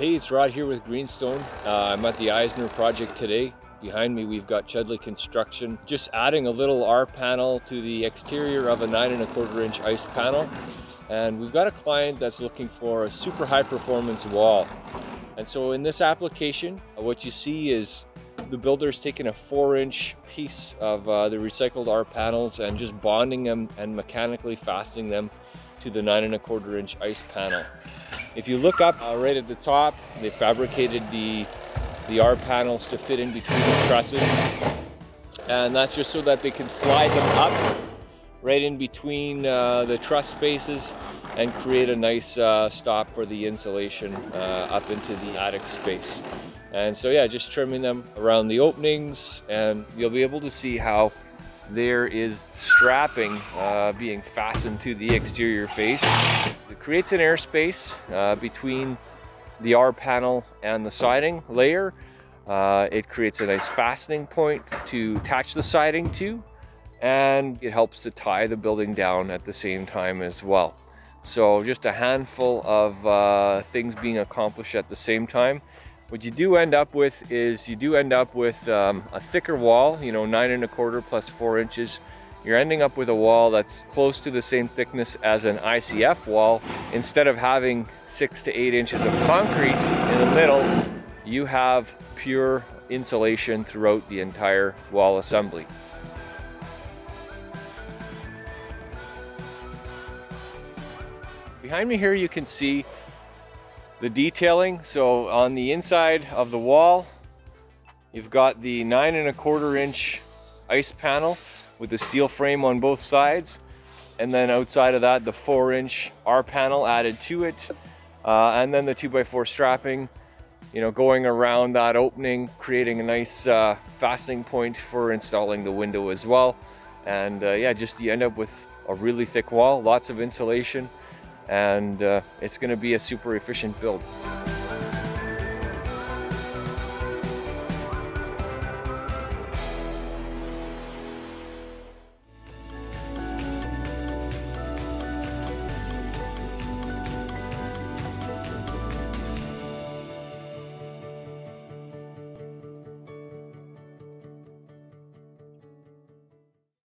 Hey, it's Rod here with Greenstone. Uh, I'm at the Eisner project today. Behind me, we've got Chudley Construction, just adding a little R panel to the exterior of a nine and a quarter inch ICE Panel. And we've got a client that's looking for a super high performance wall. And so in this application, what you see is the builder's taking a four inch piece of uh, the recycled R panels and just bonding them and mechanically fastening them to the nine and a quarter inch ICE Panel. If you look up uh, right at the top, they fabricated the, the R panels to fit in between the trusses. And that's just so that they can slide them up right in between uh, the truss spaces and create a nice uh, stop for the insulation uh, up into the attic space. And so yeah, just trimming them around the openings and you'll be able to see how there is strapping uh, being fastened to the exterior face. It creates an airspace uh, between the R panel and the siding layer. Uh, it creates a nice fastening point to attach the siding to and it helps to tie the building down at the same time as well. So just a handful of uh, things being accomplished at the same time. What you do end up with is you do end up with um, a thicker wall, you know, nine and a quarter plus four inches. You're ending up with a wall that's close to the same thickness as an ICF wall. Instead of having six to eight inches of concrete in the middle, you have pure insulation throughout the entire wall assembly. Behind me here you can see the detailing. So on the inside of the wall, you've got the nine and a quarter inch ICE Panel with the steel frame on both sides. And then outside of that, the four inch R panel added to it. Uh, and then the two by four strapping, you know, going around that opening, creating a nice uh, fastening point for installing the window as well. And uh, yeah, just you end up with a really thick wall, lots of insulation, and uh, it's going to be a super efficient build.